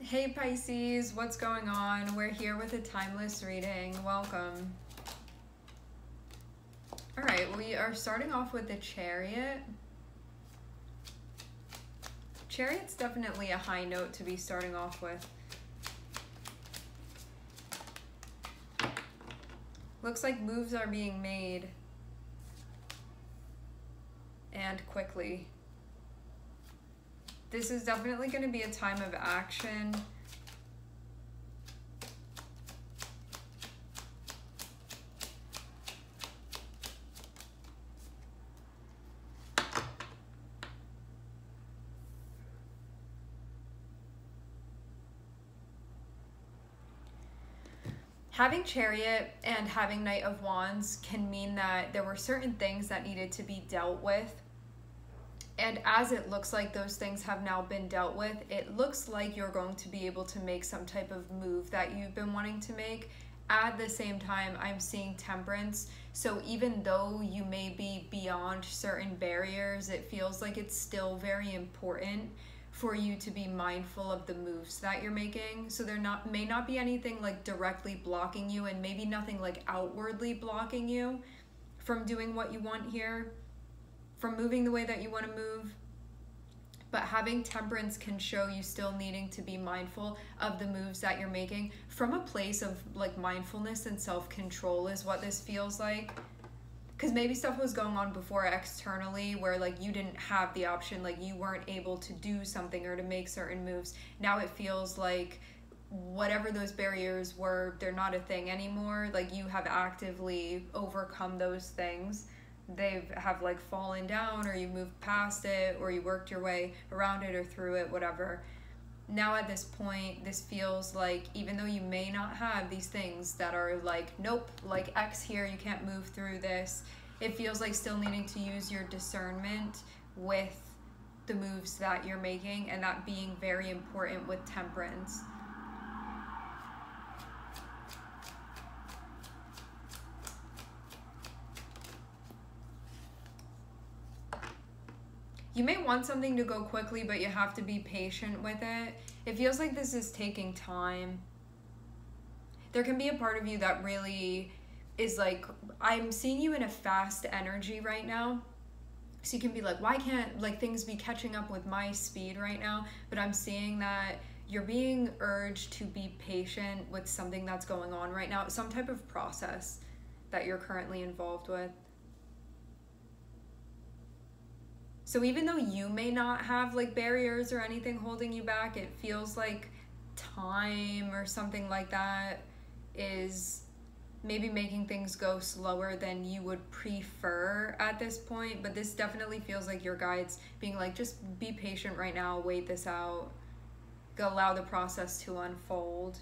Hey Pisces, what's going on? We're here with a timeless reading. Welcome. All right, we are starting off with the chariot. Chariot's definitely a high note to be starting off with. Looks like moves are being made. And quickly. This is definitely going to be a time of action. Having Chariot and having Knight of Wands can mean that there were certain things that needed to be dealt with and as it looks like those things have now been dealt with, it looks like you're going to be able to make some type of move that you've been wanting to make. At the same time, I'm seeing temperance. So even though you may be beyond certain barriers, it feels like it's still very important for you to be mindful of the moves that you're making. So there not may not be anything like directly blocking you and maybe nothing like outwardly blocking you from doing what you want here from moving the way that you want to move. But having temperance can show you still needing to be mindful of the moves that you're making from a place of like mindfulness and self control, is what this feels like. Because maybe stuff was going on before externally where like you didn't have the option, like you weren't able to do something or to make certain moves. Now it feels like whatever those barriers were, they're not a thing anymore. Like you have actively overcome those things they have like fallen down or you moved past it or you worked your way around it or through it whatever. Now at this point this feels like even though you may not have these things that are like nope like x here you can't move through this it feels like still needing to use your discernment with the moves that you're making and that being very important with temperance you may want something to go quickly, but you have to be patient with it. It feels like this is taking time. There can be a part of you that really is like, I'm seeing you in a fast energy right now. So you can be like, why can't like things be catching up with my speed right now? But I'm seeing that you're being urged to be patient with something that's going on right now, some type of process that you're currently involved with. So even though you may not have like barriers or anything holding you back, it feels like time or something like that is maybe making things go slower than you would prefer at this point. But this definitely feels like your guides being like, just be patient right now, wait this out, allow the process to unfold.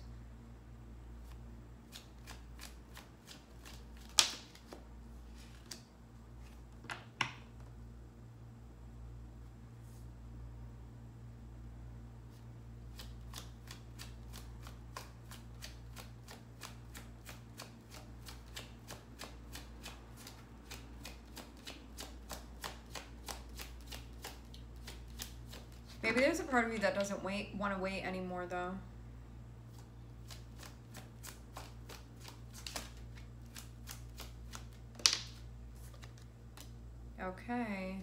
Maybe there's a part of you that doesn't wait want to wait anymore though. Okay.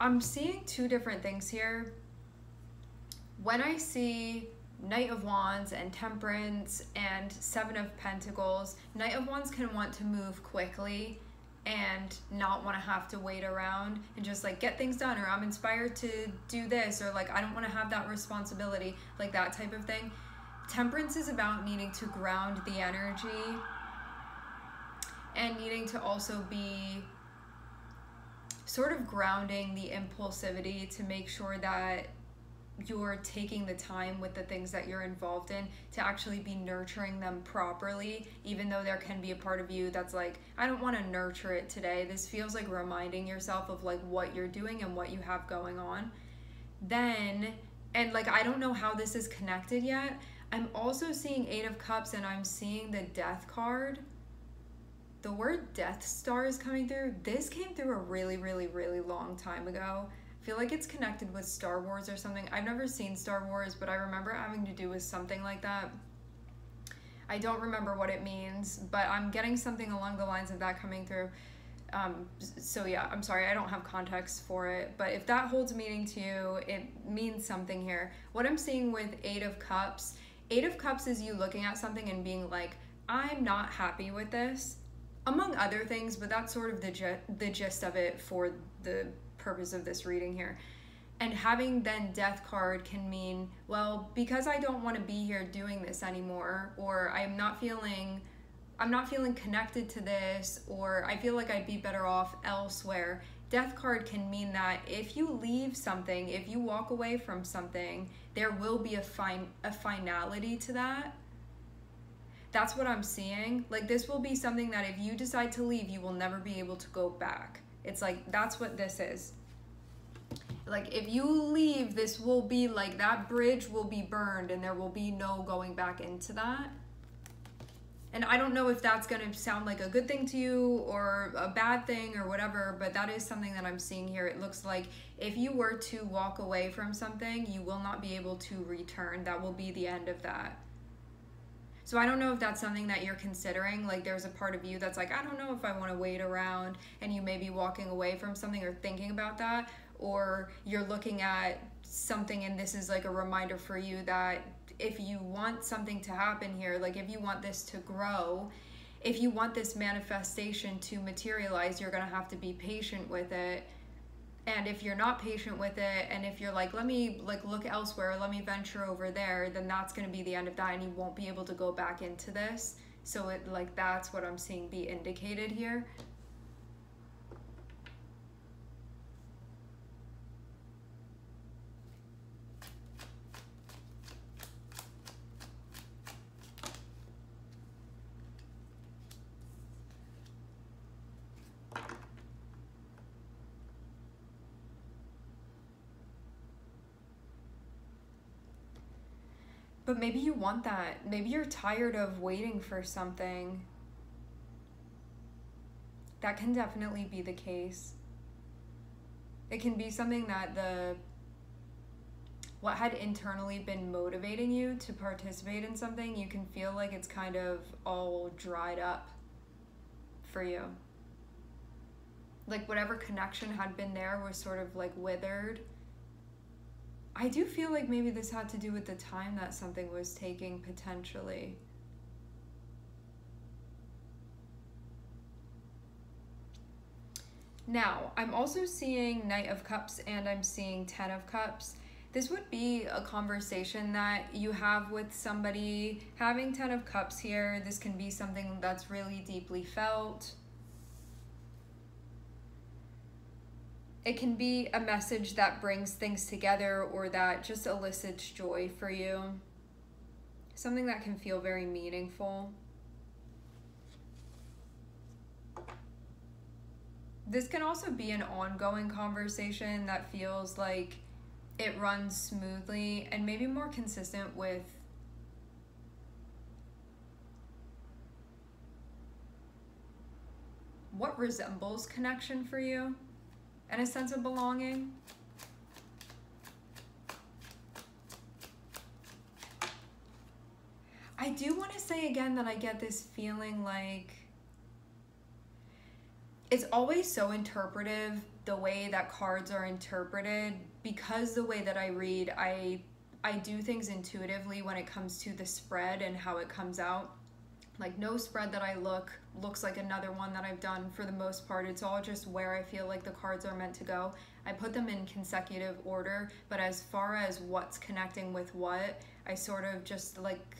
I'm seeing two different things here when I see Knight of Wands and Temperance and Seven of Pentacles, Knight of Wands can want to move quickly and not want to have to wait around and just like get things done or I'm inspired to do this or like I don't want to have that responsibility, like that type of thing. Temperance is about needing to ground the energy and needing to also be sort of grounding the impulsivity to make sure that you're taking the time with the things that you're involved in to actually be nurturing them properly, even though there can be a part of you that's like, I don't want to nurture it today. This feels like reminding yourself of like what you're doing and what you have going on. Then, and like, I don't know how this is connected yet. I'm also seeing Eight of Cups and I'm seeing the Death card. The word Death Star is coming through. This came through a really, really, really long time ago. Feel like it's connected with Star Wars or something. I've never seen Star Wars, but I remember having to do with something like that. I don't remember what it means, but I'm getting something along the lines of that coming through. Um, so yeah, I'm sorry, I don't have context for it, but if that holds meaning to you, it means something here. What I'm seeing with Eight of Cups, Eight of Cups is you looking at something and being like, I'm not happy with this, among other things, but that's sort of the, the gist of it for the purpose of this reading here. And having then death card can mean, well, because I don't want to be here doing this anymore, or I'm not feeling I'm not feeling connected to this, or I feel like I'd be better off elsewhere. Death card can mean that if you leave something, if you walk away from something, there will be a fine a finality to that. That's what I'm seeing. Like this will be something that if you decide to leave, you will never be able to go back. It's like that's what this is. Like if you leave, this will be like that bridge will be burned and there will be no going back into that. And I don't know if that's going to sound like a good thing to you or a bad thing or whatever, but that is something that I'm seeing here. It looks like if you were to walk away from something, you will not be able to return. That will be the end of that. So I don't know if that's something that you're considering. Like there's a part of you that's like, I don't know if I want to wait around and you may be walking away from something or thinking about that. Or you're looking at something and this is like a reminder for you that if you want something to happen here, like if you want this to grow, if you want this manifestation to materialize, you're going to have to be patient with it. And if you're not patient with it, and if you're like, let me like look elsewhere, let me venture over there, then that's going to be the end of that, and you won't be able to go back into this. So it like that's what I'm seeing be indicated here. But maybe you want that. Maybe you're tired of waiting for something. That can definitely be the case. It can be something that the what had internally been motivating you to participate in something, you can feel like it's kind of all dried up for you. Like whatever connection had been there was sort of like withered I do feel like maybe this had to do with the time that something was taking potentially. Now, I'm also seeing Knight of Cups and I'm seeing Ten of Cups. This would be a conversation that you have with somebody. Having Ten of Cups here, this can be something that's really deeply felt it can be a message that brings things together or that just elicits joy for you. Something that can feel very meaningful. This can also be an ongoing conversation that feels like it runs smoothly and maybe more consistent with what resembles connection for you and a sense of belonging. I do want to say again that I get this feeling like it's always so interpretive the way that cards are interpreted because the way that I read I I do things intuitively when it comes to the spread and how it comes out like no spread that I look looks like another one that I've done for the most part. It's all just where I feel like the cards are meant to go. I put them in consecutive order, but as far as what's connecting with what, I sort of just like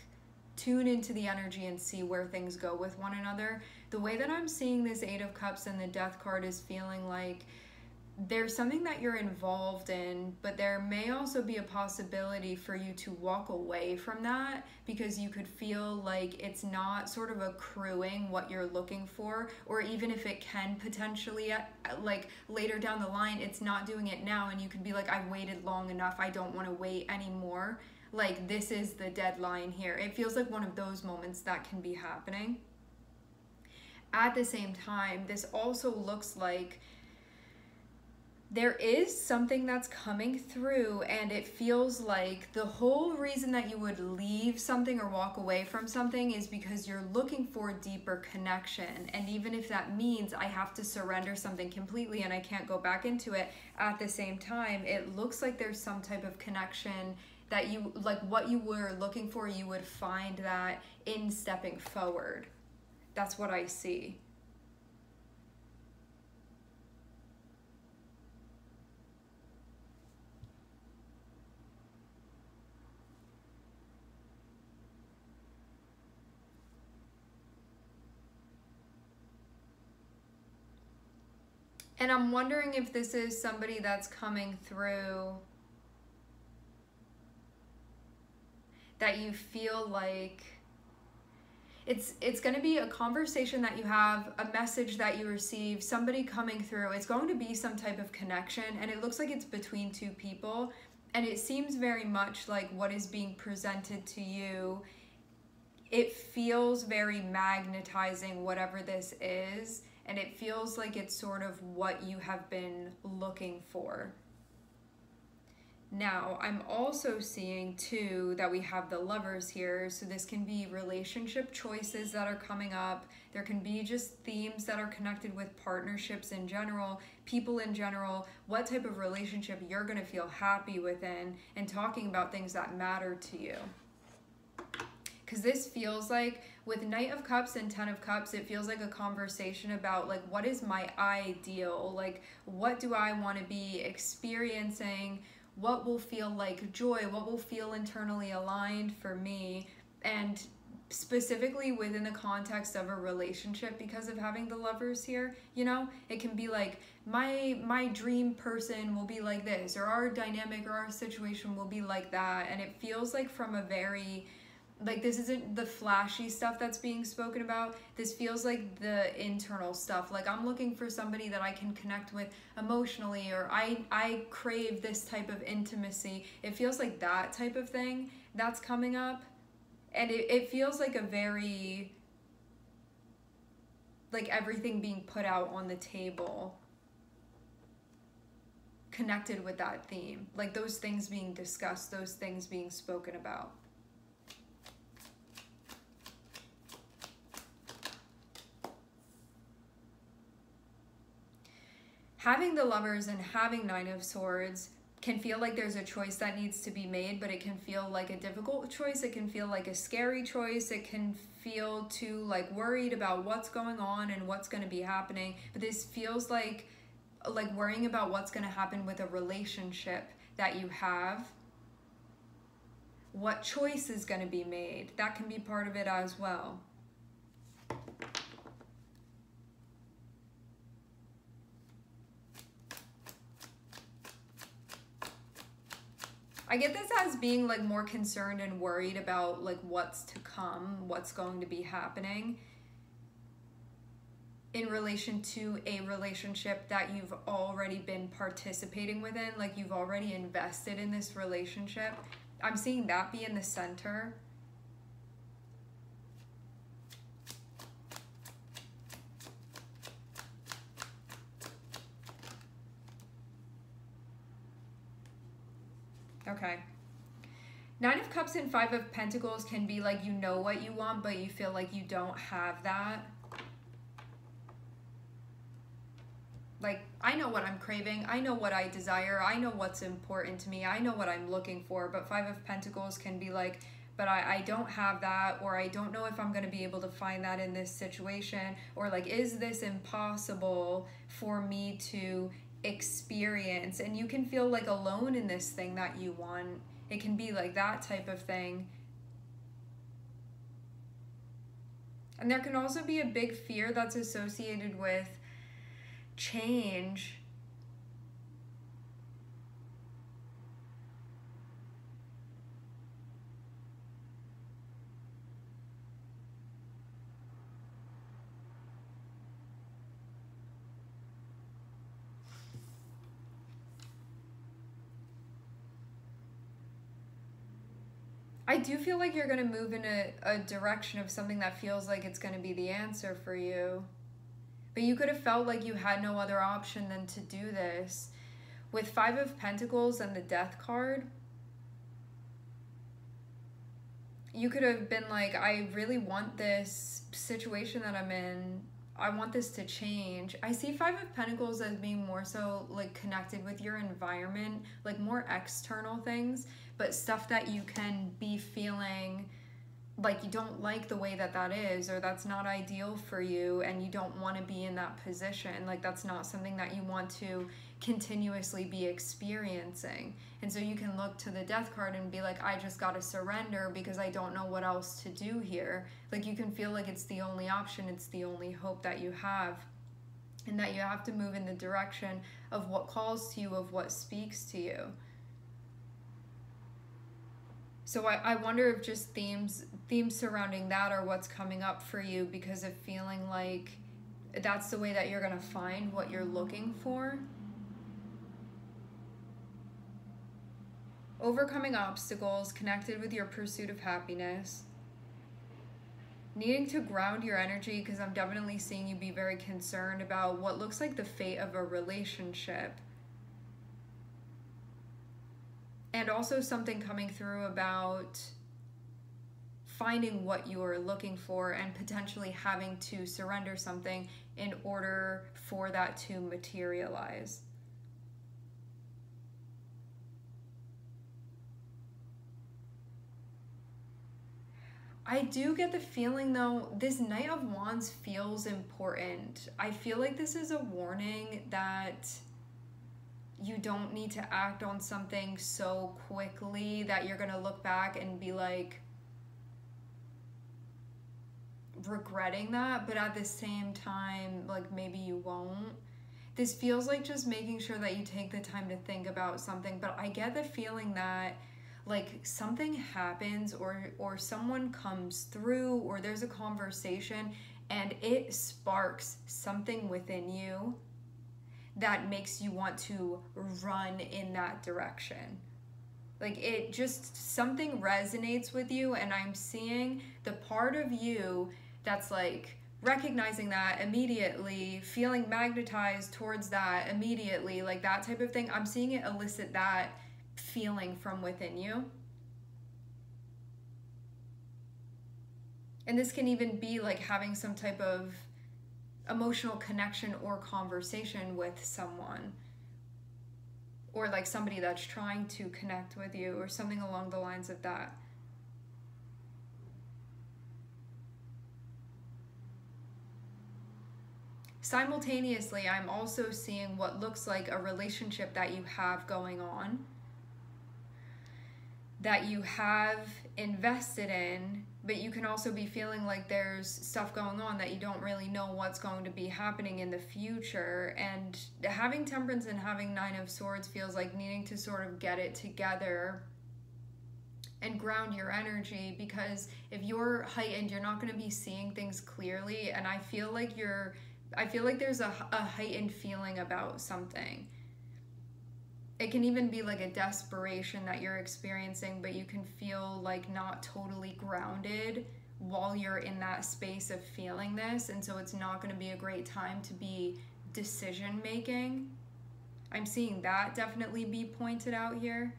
tune into the energy and see where things go with one another. The way that I'm seeing this Eight of Cups and the Death card is feeling like there's something that you're involved in, but there may also be a possibility for you to walk away from that because you could feel like it's not sort of accruing what you're looking for, or even if it can potentially, uh, like later down the line, it's not doing it now, and you could be like, I've waited long enough, I don't want to wait anymore. like this is the deadline here. It feels like one of those moments that can be happening. At the same time, this also looks like there is something that's coming through and it feels like the whole reason that you would leave something or walk away from something is because you're looking for a deeper connection. And even if that means i have to surrender something completely and i can't go back into it at the same time it looks like there's some type of connection that you like what you were looking for you would find that in stepping forward. That's what i see And I'm wondering if this is somebody that's coming through that you feel like it's it's going to be a conversation that you have, a message that you receive, somebody coming through. It's going to be some type of connection and it looks like it's between two people and it seems very much like what is being presented to you. It feels very magnetizing whatever this is and it feels like it's sort of what you have been looking for. Now, I'm also seeing too that we have the lovers here, so this can be relationship choices that are coming up. There can be just themes that are connected with partnerships in general, people in general, what type of relationship you're going to feel happy within, and talking about things that matter to you. Because this feels like with Knight of Cups and Ten of Cups, it feels like a conversation about like what is my ideal? Like what do I want to be experiencing? What will feel like joy? What will feel internally aligned for me? And specifically within the context of a relationship because of having the lovers here you know it can be like my my dream person will be like this or our dynamic or our situation will be like that and it feels like from a very like this isn't the flashy stuff that's being spoken about. This feels like the internal stuff. Like i'm looking for somebody that i can connect with emotionally or i i crave this type of intimacy. It feels like that type of thing that's coming up. And it, it feels like a very like everything being put out on the table connected with that theme. Like those things being discussed those things being spoken about having the lovers and having nine of swords can feel like there's a choice that needs to be made, but it can feel like a difficult choice. It can feel like a scary choice. It can feel too like worried about what's going on and what's going to be happening. But this feels like like worrying about what's going to happen with a relationship that you have. What choice is going to be made? That can be part of it as well. I get this as being like more concerned and worried about like what's to come, what's going to be happening in relation to a relationship that you've already been participating within, like you've already invested in this relationship. I'm seeing that be in the center. Okay. Nine of Cups and Five of Pentacles can be like you know what you want, but you feel like you don't have that. Like, I know what I'm craving. I know what I desire. I know what's important to me. I know what I'm looking for. But Five of Pentacles can be like, but I, I don't have that, or I don't know if I'm going to be able to find that in this situation, or like, is this impossible for me to experience and you can feel like alone in this thing that you want. It can be like that type of thing. And there can also be a big fear that's associated with change I do feel like you're going to move in a, a direction of something that feels like it's going to be the answer for you. But you could have felt like you had no other option than to do this. With Five of Pentacles and the Death card, you could have been like, I really want this situation that I'm in. I want this to change. I see Five of Pentacles as being more so like connected with your environment, like more external things, but stuff that you can be feeling like you don't like the way that that is or that's not ideal for you and you don't want to be in that position like that's not something that you want to continuously be experiencing. And so you can look to the death card and be like i just got to surrender because i don't know what else to do here. Like you can feel like it's the only option it's the only hope that you have and that you have to move in the direction of what calls to you of what speaks to you. So I, I wonder if just themes themes surrounding that are what's coming up for you because of feeling like that's the way that you're going to find what you're looking for. Overcoming obstacles connected with your pursuit of happiness. Needing to ground your energy because I'm definitely seeing you be very concerned about what looks like the fate of a relationship and also something coming through about finding what you're looking for and potentially having to surrender something in order for that to materialize. I do get the feeling though, this Knight of Wands feels important. I feel like this is a warning that you don't need to act on something so quickly that you're going to look back and be like regretting that, but at the same time, like maybe you won't. This feels like just making sure that you take the time to think about something, but I get the feeling that like something happens or or someone comes through or there's a conversation and it sparks something within you that makes you want to run in that direction. Like it just something resonates with you, and I'm seeing the part of you that's like recognizing that immediately, feeling magnetized towards that immediately, like that type of thing. I'm seeing it elicit that feeling from within you. And this can even be like having some type of emotional connection or conversation with someone or like somebody that's trying to connect with you or something along the lines of that. Simultaneously, I'm also seeing what looks like a relationship that you have going on, that you have invested in but you can also be feeling like there's stuff going on that you don't really know what's going to be happening in the future. And having temperance and having nine of swords feels like needing to sort of get it together and ground your energy because if you're heightened you're not going to be seeing things clearly. And i feel like you're i feel like there's a, a heightened feeling about something it can even be like a desperation that you're experiencing, but you can feel like not totally grounded while you're in that space of feeling this. And so it's not going to be a great time to be decision making. I'm seeing that definitely be pointed out here.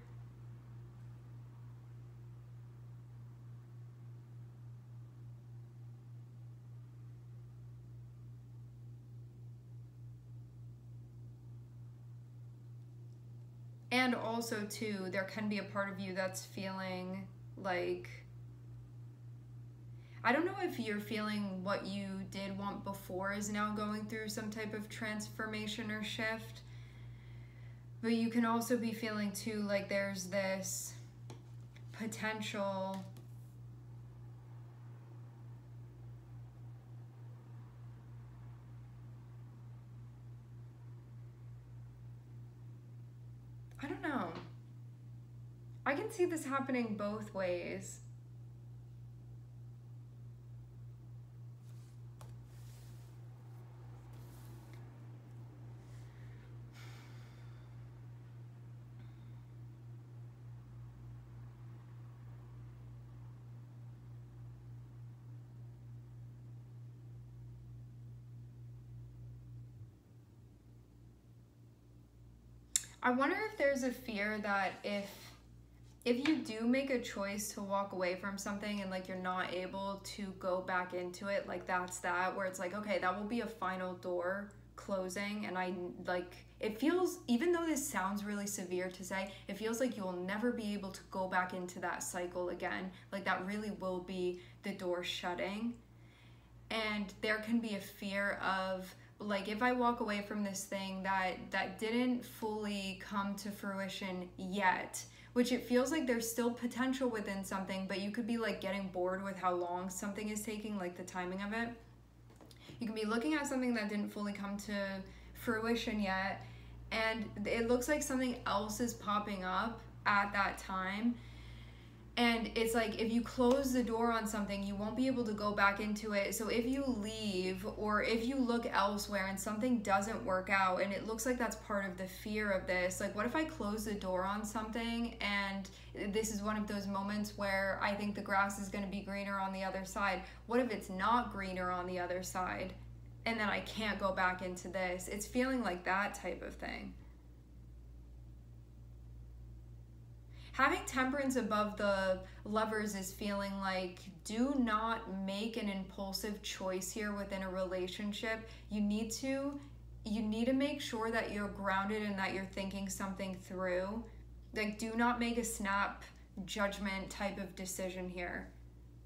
And also too there can be a part of you that's feeling like I don't know if you're feeling what you did want before is now going through some type of transformation or shift. But you can also be feeling too like there's this potential see this happening both ways. I wonder if there's a fear that if if you do make a choice to walk away from something and like you're not able to go back into it, like that's that where it's like, okay, that will be a final door closing and I like it feels even though this sounds really severe to say, it feels like you'll never be able to go back into that cycle again. Like that really will be the door shutting. And there can be a fear of like if I walk away from this thing that that didn't fully come to fruition yet, which it feels like there's still potential within something, but you could be like getting bored with how long something is taking, like the timing of it. You can be looking at something that didn't fully come to fruition yet, and it looks like something else is popping up at that time and it's like if you close the door on something you won't be able to go back into it. So if you leave or if you look elsewhere and something doesn't work out and it looks like that's part of the fear of this like what if i close the door on something and this is one of those moments where i think the grass is going to be greener on the other side? What if it's not greener on the other side and then i can't go back into this? It's feeling like that type of thing having temperance above the lovers is feeling like do not make an impulsive choice here within a relationship. You need to you need to make sure that you're grounded and that you're thinking something through. Like do not make a snap judgment type of decision here.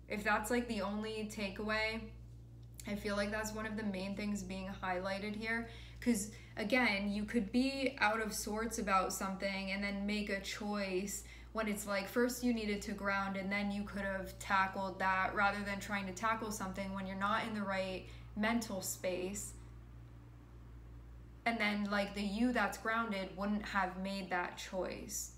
If that's like the only takeaway, I feel like that's one of the main things being highlighted here because again, you could be out of sorts about something and then make a choice when it's like first you needed to ground and then you could have tackled that rather than trying to tackle something when you're not in the right mental space. And then like the you that's grounded wouldn't have made that choice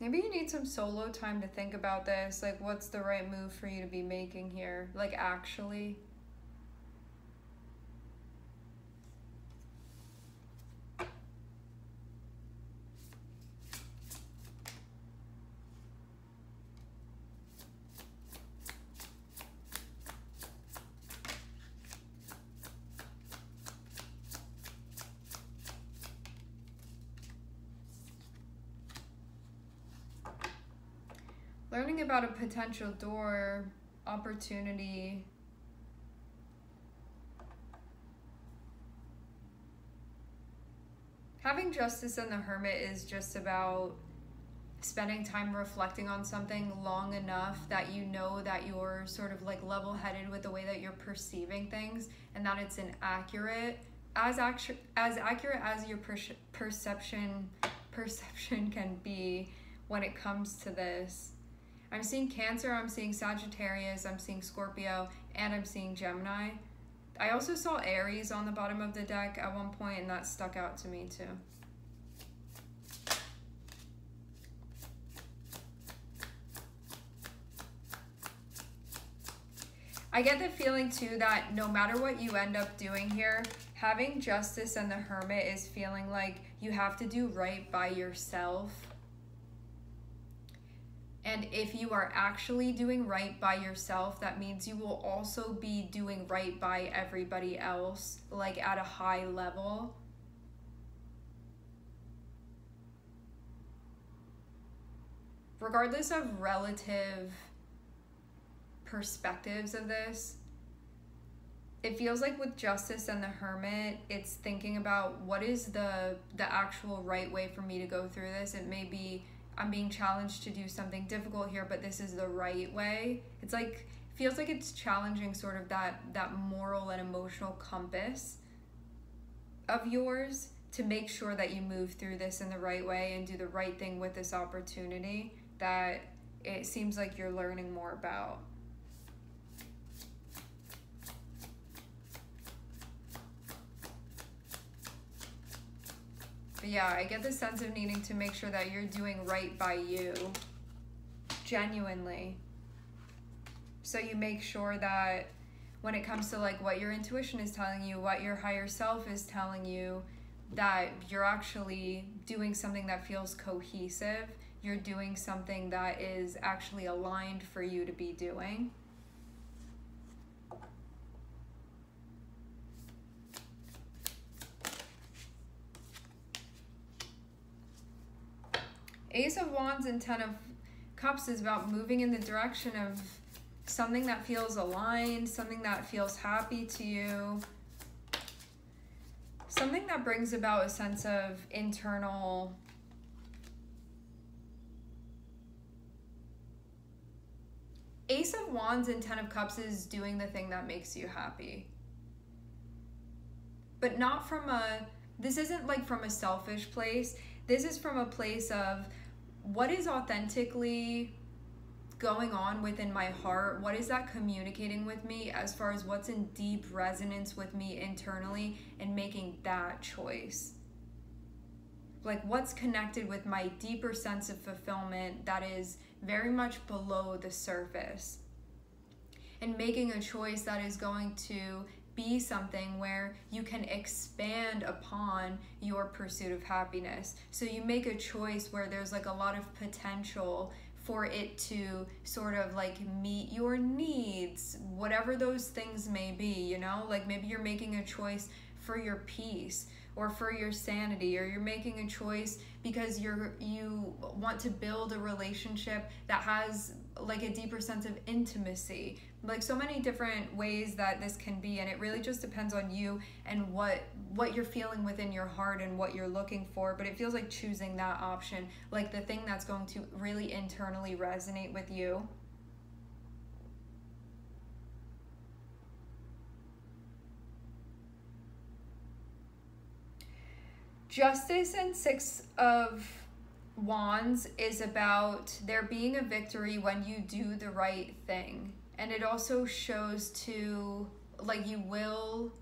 Maybe you need some solo time to think about this. Like, what's the right move for you to be making here? Like, actually. Learning about a potential door, opportunity. Having justice and the hermit is just about spending time reflecting on something long enough that you know that you're sort of like level headed with the way that you're perceiving things and that it's an accurate as actu- as accurate as your per- perception perception can be when it comes to this I'm seeing Cancer, I'm seeing Sagittarius, I'm seeing Scorpio, and I'm seeing Gemini. I also saw Aries on the bottom of the deck at one point, and that stuck out to me too. I get the feeling too that no matter what you end up doing here, having justice and the hermit is feeling like you have to do right by yourself and if you are actually doing right by yourself, that means you will also be doing right by everybody else, like at a high level. Regardless of relative perspectives of this, it feels like with justice and the hermit it's thinking about what is the the actual right way for me to go through this it may be I'm being challenged to do something difficult here, but this is the right way. It's like feels like it's challenging sort of that that moral and emotional compass of yours to make sure that you move through this in the right way and do the right thing with this opportunity that it seems like you're learning more about. Yeah, I get the sense of needing to make sure that you're doing right by you. Genuinely. So you make sure that when it comes to like what your intuition is telling you, what your higher self is telling you, that you're actually doing something that feels cohesive. You're doing something that is actually aligned for you to be doing. Ace of Wands and Ten of Cups is about moving in the direction of something that feels aligned, something that feels happy to you, something that brings about a sense of internal Ace of Wands and Ten of Cups is doing the thing that makes you happy. But not from a, this isn't like from a selfish place. This is from a place of what is authentically going on within my heart? What is that communicating with me as far as what's in deep resonance with me internally and making that choice? Like, what's connected with my deeper sense of fulfillment that is very much below the surface? And making a choice that is going to be something where you can expand upon your pursuit of happiness. So you make a choice where there's like a lot of potential for it to sort of like meet your needs, whatever those things may be, you know? Like maybe you're making a choice for your peace or for your sanity or you're making a choice because you're you want to build a relationship that has like a deeper sense of intimacy. Like so many different ways that this can be and it really just depends on you and what what you're feeling within your heart and what you're looking for but it feels like choosing that option like the thing that's going to really internally resonate with you. Justice and six of wands is about there being a victory when you do the right thing. And it also shows to like you will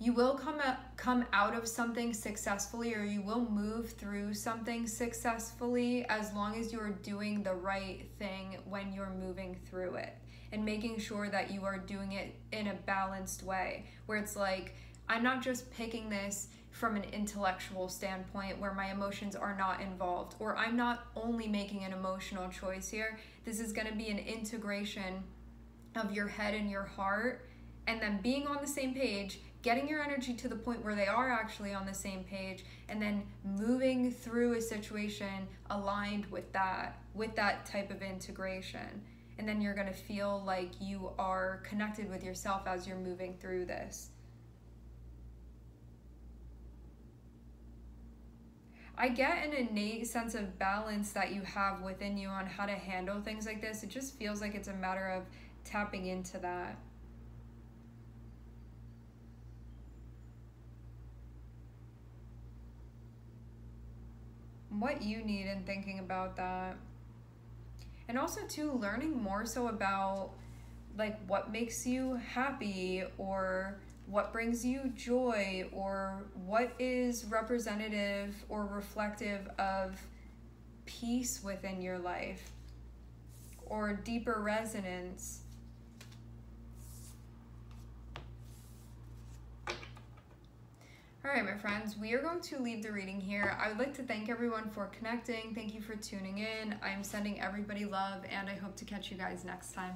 you will come out, come out of something successfully or you will move through something successfully as long as you're doing the right thing when you're moving through it. And making sure that you are doing it in a balanced way where it's like I'm not just picking this from an intellectual standpoint where my emotions are not involved, or I'm not only making an emotional choice here. This is going to be an integration of your head and your heart, and then being on the same page, getting your energy to the point where they are actually on the same page, and then moving through a situation aligned with that, with that type of integration. And then you're going to feel like you are connected with yourself as you're moving through this. I get an innate sense of balance that you have within you on how to handle things like this. It just feels like it's a matter of tapping into that. What you need in thinking about that. And also, too, learning more so about like what makes you happy or what brings you joy or what is representative or reflective of peace within your life or deeper resonance. All right, my friends, we are going to leave the reading here. I would like to thank everyone for connecting. Thank you for tuning in. I'm sending everybody love, and I hope to catch you guys next time.